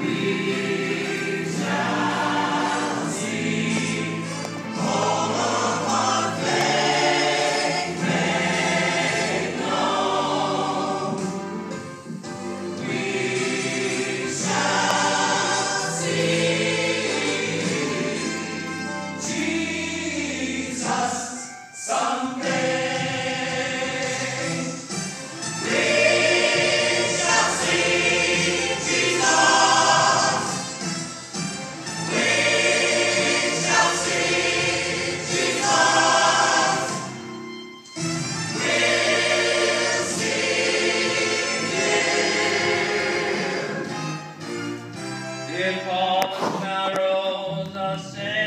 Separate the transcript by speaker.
Speaker 1: We você.